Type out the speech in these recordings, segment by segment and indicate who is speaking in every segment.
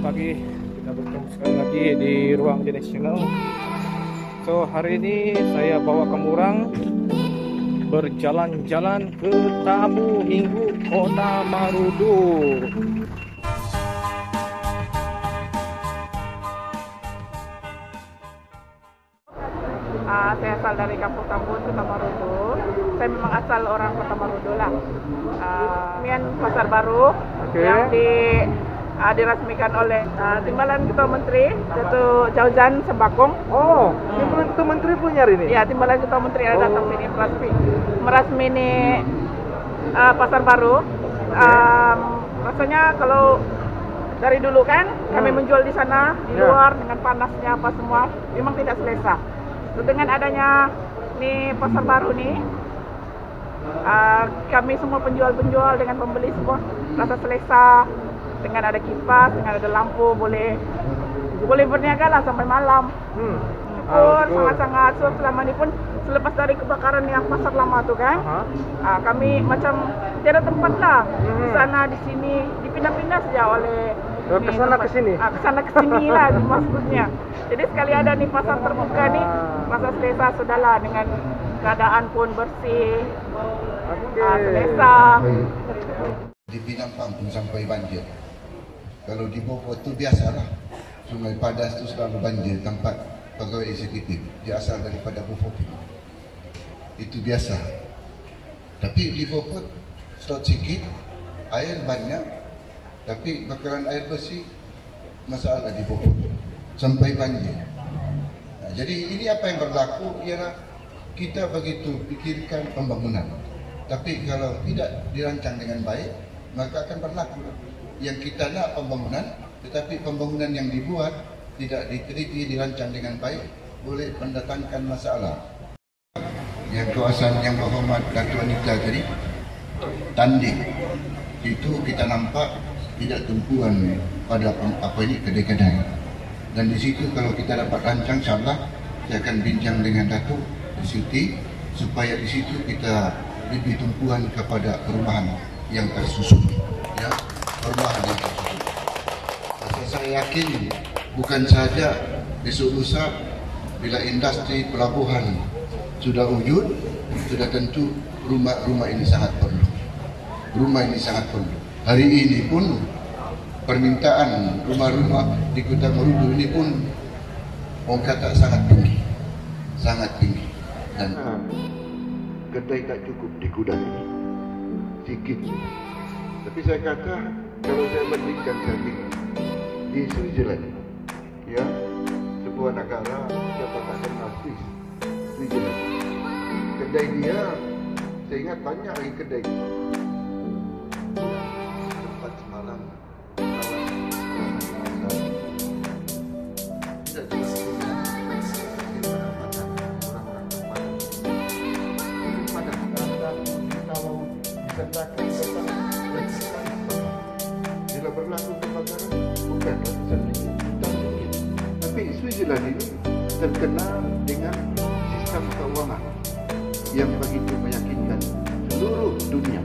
Speaker 1: pagi kita bertemu sekali lagi di ruang jenis channel so hari ini saya bawa kamu orang berjalan-jalan ke Tamu Minggu Kota Marudu
Speaker 2: Uh, saya asal dari Kampung Tambun, Kota Marudu. Saya memang asal orang Kota Marudu lah. Uh, Pasar Baru
Speaker 1: Oke.
Speaker 2: yang di uh, dirasmikan oleh uh, Timbalan Ketua Menteri Datuk Jauzan Sembakong.
Speaker 1: oh ini itu menteri punya hari ini
Speaker 2: Ya, Timbalan Ketua Menteri ada datang
Speaker 1: Oh.
Speaker 2: sini merasmi merasmi ini uh, Pasar Baru. Um, rasanya kalau dari dulu kan kami
Speaker 1: Hmm.
Speaker 2: menjual di sana di
Speaker 1: Ya.
Speaker 2: luar dengan panasnya apa semua memang tidak selesa. Dengan adanya nih pasar baru nih uh, kami semua penjual-penjual dengan pembeli semua rasa selesa dengan ada kipas, dengan ada lampu boleh boleh berniaga lah sampai malam.
Speaker 1: hmm.
Speaker 2: Pun
Speaker 1: Ah, betul.
Speaker 2: sangat-sangat so, selama ini pun selepas dari kebakaran yang pasar lama tu kan
Speaker 1: Aha.
Speaker 2: Ah, kami macam tiada tempat lah di
Speaker 1: Mhm.
Speaker 2: sana di sini dipindah-pindah saja oleh
Speaker 1: Oh, ke sana ke sini?
Speaker 2: ah, ke sana ke sini lah maksudnya jadi sekali ada nih pasar terbuka nih
Speaker 1: Ah.
Speaker 2: rasa selesa sudahlah dengan keadaan pun bersih
Speaker 1: Oke.
Speaker 2: ah, selesa
Speaker 3: Di Pinampang pun sampai banjir. Kalau di Bogor itu biasalah. Sungai Padas itu selalu banjir tempat pegawai eksekutif. Dia asal daripada Bufopi. Itu biasa. Tapi di Bogor slot sikit, air banyak, tapi bakaran air bersih masalah di Bogor. Sampai banjir. Nah, jadi ini apa yang berlaku ialah kita begitu pikirkan pembangunan. Tapi kalau tidak dirancang dengan baik, maka akan berlaku. Yang kita nak pembangunan, tetapi pembangunan yang dibuat tidak diteliti, dirancang dengan baik, boleh mendatangkan masalah. Yang kawasan yang berhormat Datuk Anita tadi, tanding. Itu kita nampak tidak tumpuan pada apa ini kedai-kedai. Dan di situ kalau kita dapat rancang, insyaAllah saya akan bincang dengan Datuk Siti supaya di situ kita lebih tumpuan kepada perubahan yang tersusun. Ya, perubahan yang tersusun. Saya yakin bukan saja besok lusa bila industri pelabuhan sudah wujud, sudah tentu rumah-rumah ini sangat perlu. Rumah ini sangat perlu. Hari ini pun permintaan rumah-rumah di Kota Marudu ini pun orang kata sangat tinggi. Sangat tinggi. Dan kedai tak cukup di Kudan ini. Sikit. Tapi saya kata kalau saya saya tengok di Switzerland ya sebuah negara tak kenal Swiss Switzerland kedai dia saya ingat banyak lagi kedai Switzerland ini terkenal dengan sistem keuangan yang begitu meyakinkan seluruh dunia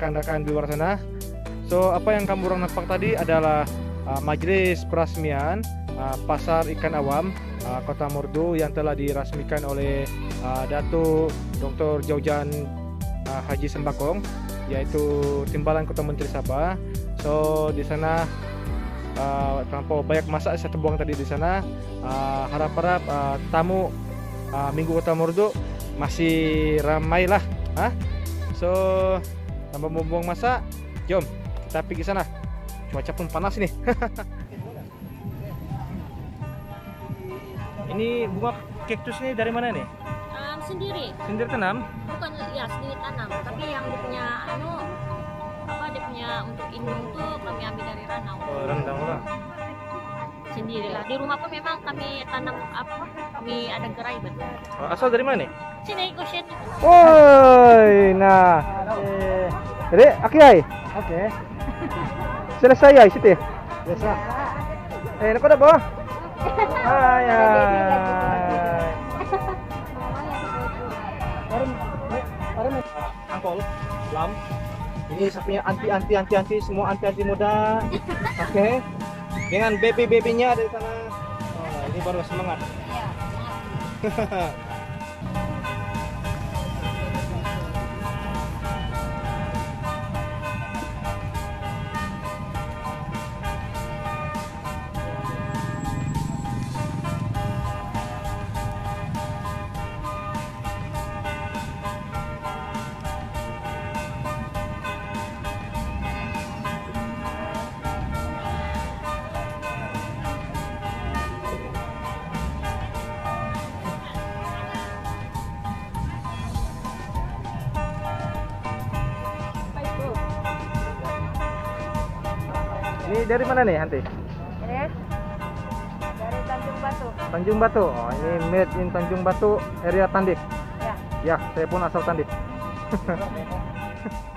Speaker 1: rekan-rekan di luar sana. So apa yang kamu orang nampak tadi adalah uh, majelis peresmian uh, pasar ikan awam uh, Kota Mordo yang telah dirasmikan oleh uh, Datuk Dr. Jaujan uh, Haji Sembakong yaitu Timbalan Kota Menteri Sabah. So di sana uh, terlampau banyak masa saya terbuang tadi di sana. Uh, harap-harap uh, tamu uh, Minggu Kota Mordo masih ramai lah. Hah? So tanpa membuang masa, jom kita pergi sana. Cuaca pun panas nih. ini bunga kaktus ini dari mana nih?
Speaker 4: Um, sendiri
Speaker 1: Sendiri tanam?
Speaker 4: bukan ya sendiri tanam tapi yang dia punya anu apa dia punya untuk indung tuh kami ambil dari ranau
Speaker 1: Oh, rendang lah.
Speaker 4: sendirilah di rumah pun memang kami tanam apa kami ada gerai betul
Speaker 1: Oh, asal dari mana nih?
Speaker 4: sini ikut
Speaker 1: Woi, nah. Jadi, akiai. Oke. Selesai ya situ. Biasa. Eh, nak ada apa? Hai. hai. Angkol, lam. Ini sapinya anti anti anti anti semua anti anti muda. Oke. Dengan baby babynya ada di sana. Oh, ini baru semangat. Ini dari mana nih, Hanti?
Speaker 4: dari Tanjung Batu
Speaker 1: Tanjung Batu. Oh, ini made in Tanjung Batu, area Tandik.
Speaker 4: ya
Speaker 1: Ya, saya pun asal Tandik.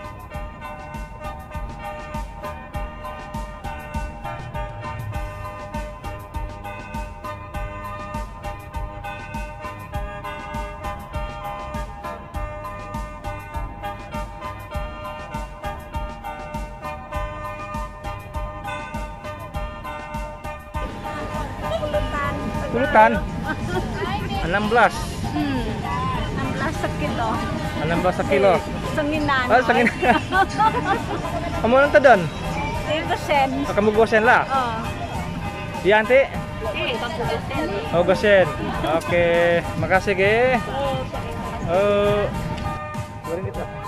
Speaker 4: pulutan
Speaker 1: Pulutan 16.
Speaker 4: hmm 16 sekilo
Speaker 1: 16 sekilo.
Speaker 4: senginan
Speaker 1: Ah, sengin. Kamu nang tedon?
Speaker 4: itu sen
Speaker 1: Oh, kamu gosen lah.
Speaker 4: oh
Speaker 1: Iya,
Speaker 4: kamu sen
Speaker 1: Oh, gosen. Oke, makasih, Ge. Oh. Goreng kita.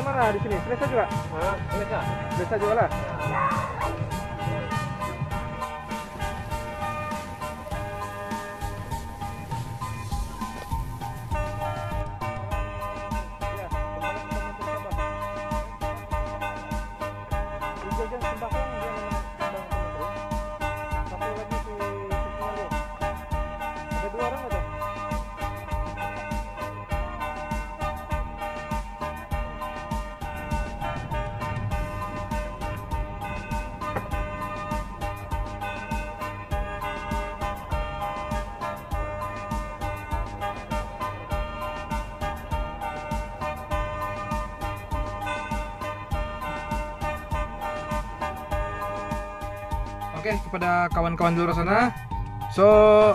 Speaker 1: Kerja mana di sini? Selesai juga? Selesai. Selesai juga lah. Ya, ke Oke, kepada kawan-kawan di luar sana. So,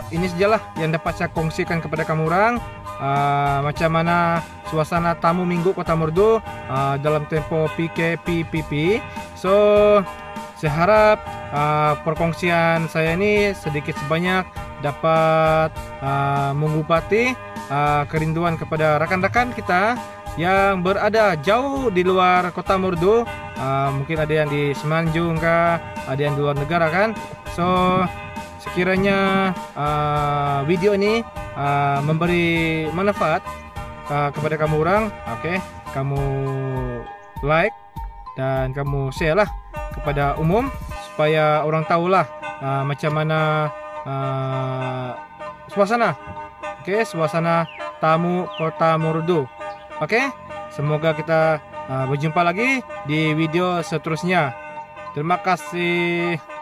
Speaker 1: ini sajalah yang dapat saya kongsikan kepada kamu orang. Ah, macam mana suasana tamu minggu Kota Merdu ah, dalam tempo PKPPP. So, saya harap ah, perkongsian saya ini sedikit sebanyak dapat ah, mengubati ah, kerinduan kepada rekan-rekan kita yang berada jauh di luar Kota Merdu. Ah, mungkin ada yang di Semenanjung kah, ada yang di luar negara kan. So, sekiranya uh, video ini uh, memberi manfaat uh, kepada kamu orang, oke, kamu like dan kamu share lah kepada umum supaya orang tahulah uh, macam mana uh, suasana, oke, suasana tamu Kota Mordo, oke. Semoga kita uh, berjumpa lagi di video seterusnya. Terima kasih.